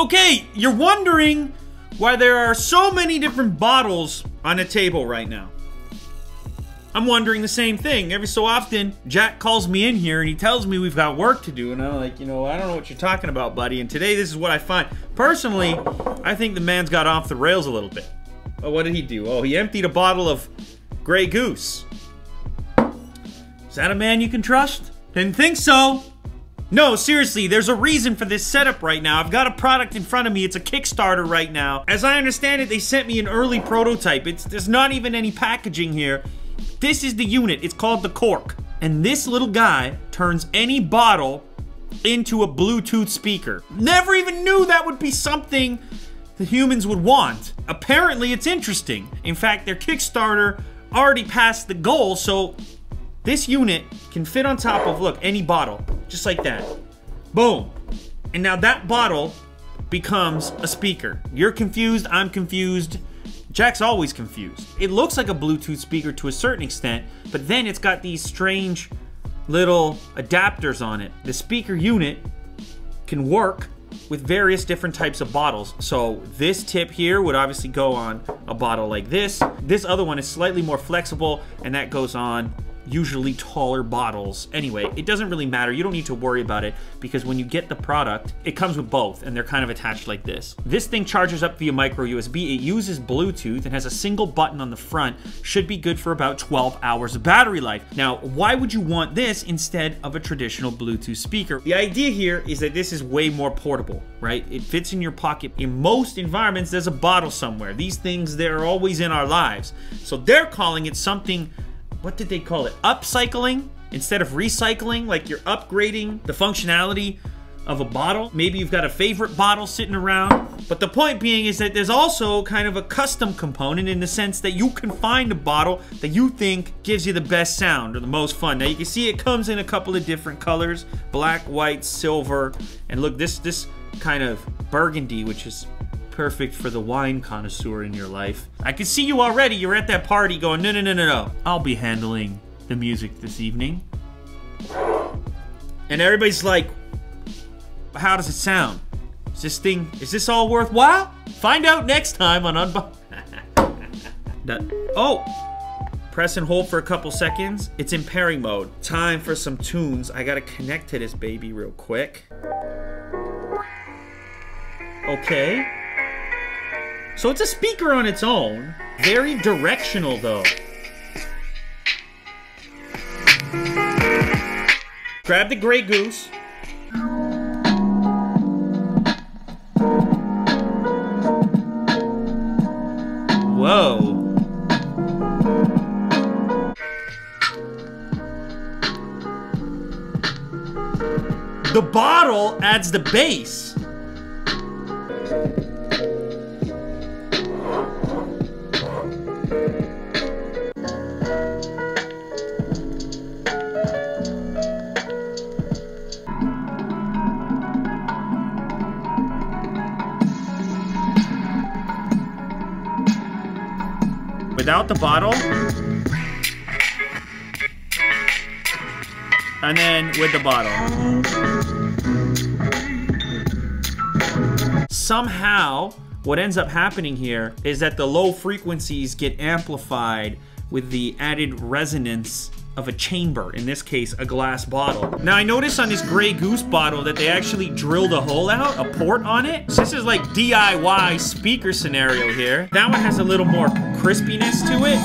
Okay, you're wondering why there are so many different bottles on a table right now. I'm wondering the same thing. Every so often, Jack calls me in here and he tells me we've got work to do. And I'm like, you know, I don't know what you're talking about, buddy. And today, this is what I find. Personally, I think the man's got off the rails a little bit. Oh, what did he do? Oh, he emptied a bottle of Grey Goose. Is that a man you can trust? Didn't think so. No, seriously, there's a reason for this setup right now. I've got a product in front of me. It's a Kickstarter right now. As I understand it, they sent me an early prototype. It's There's not even any packaging here. This is the unit. It's called the Cork. And this little guy turns any bottle into a Bluetooth speaker. Never even knew that would be something the humans would want. Apparently, it's interesting. In fact, their Kickstarter already passed the goal, so this unit can fit on top of, look, any bottle. Just like that. Boom. And now that bottle becomes a speaker. You're confused, I'm confused. Jack's always confused. It looks like a Bluetooth speaker to a certain extent, but then it's got these strange little adapters on it. The speaker unit can work with various different types of bottles. So this tip here would obviously go on a bottle like this. This other one is slightly more flexible and that goes on usually taller bottles. Anyway, it doesn't really matter. You don't need to worry about it because when you get the product, it comes with both and they're kind of attached like this. This thing charges up via micro USB. It uses Bluetooth and has a single button on the front. Should be good for about 12 hours of battery life. Now, why would you want this instead of a traditional Bluetooth speaker? The idea here is that this is way more portable, right? It fits in your pocket. In most environments, there's a bottle somewhere. These things, they're always in our lives. So they're calling it something what did they call it? Upcycling instead of recycling, like you're upgrading the functionality of a bottle. Maybe you've got a favorite bottle sitting around. But the point being is that there's also kind of a custom component in the sense that you can find a bottle that you think gives you the best sound or the most fun. Now you can see it comes in a couple of different colors, black, white, silver, and look, this this kind of burgundy, which is perfect for the wine connoisseur in your life. I can see you already. You're at that party going, no, no, no, no, no. I'll be handling the music this evening. And everybody's like, how does it sound? Is this thing, is this all worthwhile? Find out next time on Unbox. oh! Press and hold for a couple seconds. It's in pairing mode. Time for some tunes. I gotta connect to this baby real quick. Okay. So it's a speaker on its own. Very directional, though. Grab the Grey Goose. Whoa. The bottle adds the bass. Without the bottle. And then with the bottle. Somehow, what ends up happening here is that the low frequencies get amplified with the added resonance of a chamber, in this case, a glass bottle. Now I noticed on this Grey Goose bottle that they actually drilled a hole out, a port on it. So this is like DIY speaker scenario here. That one has a little more crispiness to it.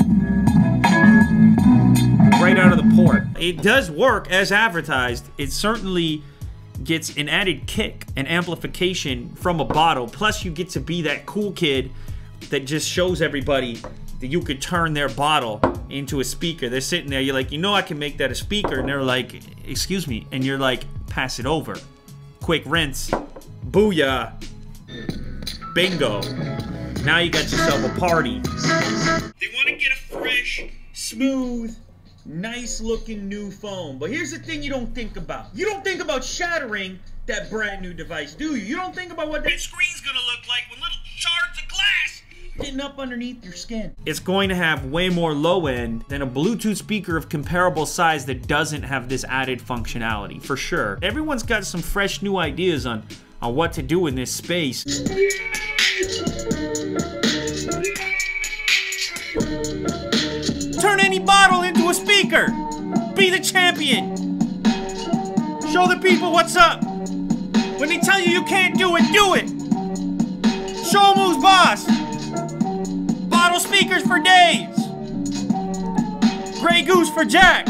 Right out of the port. It does work as advertised. It certainly gets an added kick and amplification from a bottle. Plus you get to be that cool kid that just shows everybody that you could turn their bottle into a speaker. They're sitting there, you're like, you know I can make that a speaker. And they're like, excuse me. And you're like, pass it over. Quick rinse. Booyah. Bingo. Now you got yourself a party. They want to get a fresh, smooth, nice looking new phone. But here's the thing you don't think about. You don't think about shattering that brand new device, do you? You don't think about what that screen's gonna look like when little shards of glass getting up underneath your skin. It's going to have way more low end than a Bluetooth speaker of comparable size that doesn't have this added functionality, for sure. Everyone's got some fresh new ideas on on what to do in this space. Be the champion. Show the people what's up. When they tell you you can't do it, do it. Show 'em who's boss. Bottle speakers for days. Grey Goose for Jack.